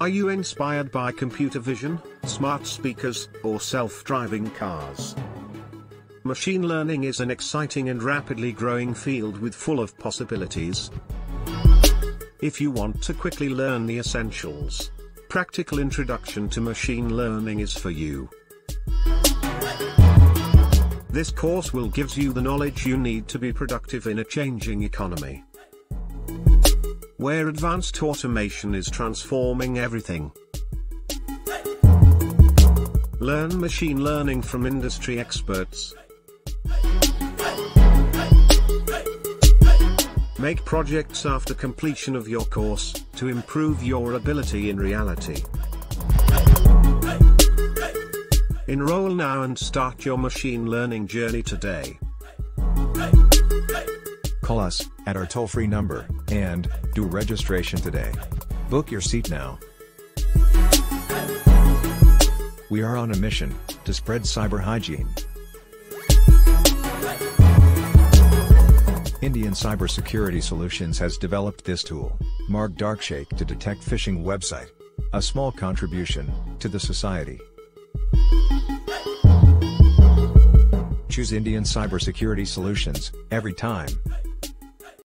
Are you inspired by computer vision, smart speakers, or self-driving cars? Machine learning is an exciting and rapidly growing field with full of possibilities. If you want to quickly learn the essentials, Practical Introduction to Machine Learning is for you. This course will gives you the knowledge you need to be productive in a changing economy. Where advanced automation is transforming everything. Learn machine learning from industry experts. Make projects after completion of your course, to improve your ability in reality. Enroll now and start your machine learning journey today. Call us at our toll free number and do registration today. Book your seat now. We are on a mission to spread cyber hygiene. Indian Cybersecurity Solutions has developed this tool, Mark Darkshake to detect phishing website. A small contribution to the society. Choose Indian Cybersecurity Solutions every time.